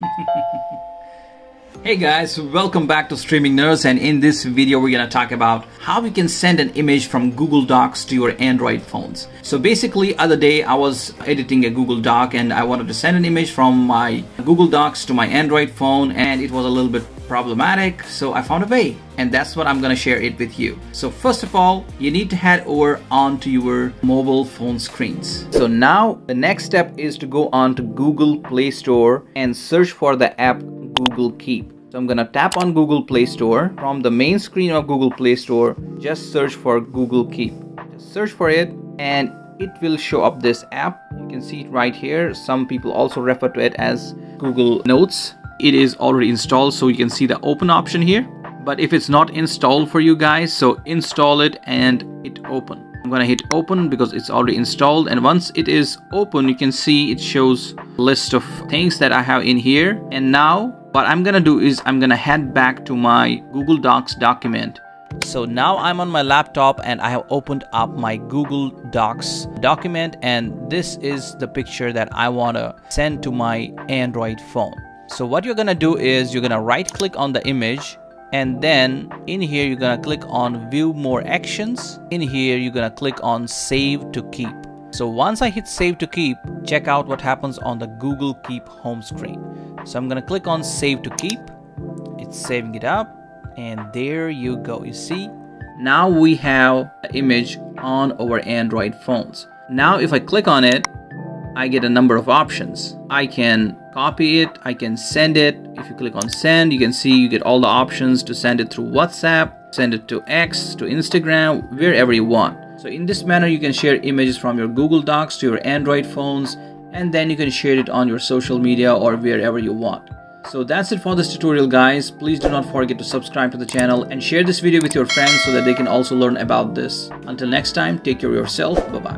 Ha ha ha. Hey guys, welcome back to Streaming Nerds and in this video we're gonna talk about how you can send an image from Google Docs to your Android phones. So basically other day I was editing a Google Doc and I wanted to send an image from my Google Docs to my Android phone and it was a little bit problematic so I found a way and that's what I'm gonna share it with you. So first of all you need to head over onto your mobile phone screens. So now the next step is to go on to Google Play Store and search for the app Google Keep. So I'm gonna tap on Google Play Store. From the main screen of Google Play Store, just search for Google Keep. Just search for it and it will show up this app. You can see it right here. Some people also refer to it as Google Notes. It is already installed so you can see the open option here. But if it's not installed for you guys, so install it and it open. I'm gonna hit open because it's already installed. And once it is open you can see it shows list of things that I have in here. And now what I'm gonna do is I'm gonna head back to my Google Docs document. So now I'm on my laptop and I have opened up my Google Docs document. And this is the picture that I want to send to my Android phone. So what you're gonna do is you're gonna right click on the image and then in here you're gonna click on view more actions. In here you're gonna click on save to keep. So once I hit save to keep, check out what happens on the Google Keep home screen. So I'm gonna click on save to keep. It's saving it up and there you go. You see, now we have an image on our Android phones. Now if I click on it, I get a number of options. I can copy it, I can send it. If you click on send, you can see you get all the options to send it through WhatsApp, send it to X, to Instagram, wherever you want. So in this manner, you can share images from your Google Docs to your Android phones, and then you can share it on your social media or wherever you want. So that's it for this tutorial guys. Please do not forget to subscribe to the channel and share this video with your friends so that they can also learn about this. Until next time, take care of yourself. Bye-bye.